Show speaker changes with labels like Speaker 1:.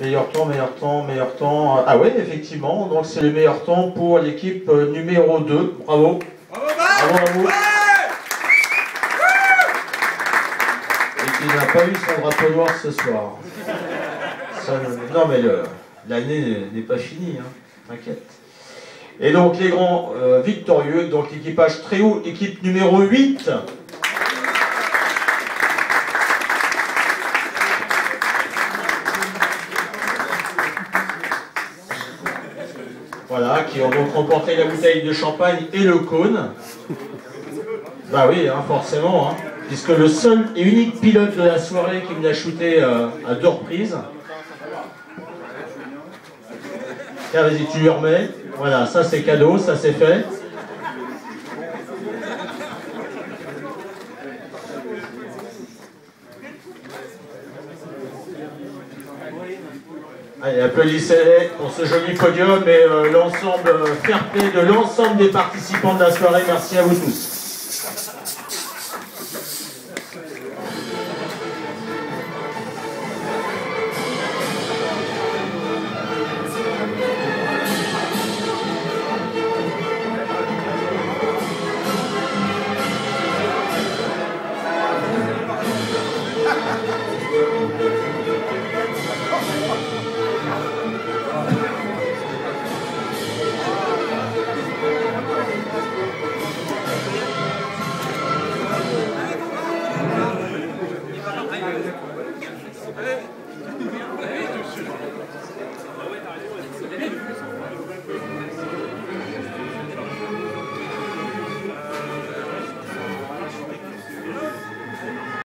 Speaker 1: Meilleur temps, meilleur temps, meilleur temps. Ah oui, effectivement. Donc c'est le meilleur temps pour l'équipe euh, numéro 2. Bravo. Bravo, à vous. Et qui n'a pas eu son drapeau noir ce soir. non mais l'année n'est pas finie, hein. t'inquiète. Et donc les grands euh, victorieux, donc l'équipage très haut, équipe numéro 8. Voilà, qui ont donc remporté la bouteille de champagne et le cône. Bah oui, hein, forcément, hein, puisque le seul et unique pilote de la soirée qui me l'a shooté euh, à deux reprises. Tiens, vas-y, tu lui remets. Voilà, ça c'est cadeau, ça c'est fait. Allez, applaudissez pour ce joli podium et euh, l'ensemble euh, fair play de l'ensemble des participants de la soirée. Merci à vous tous.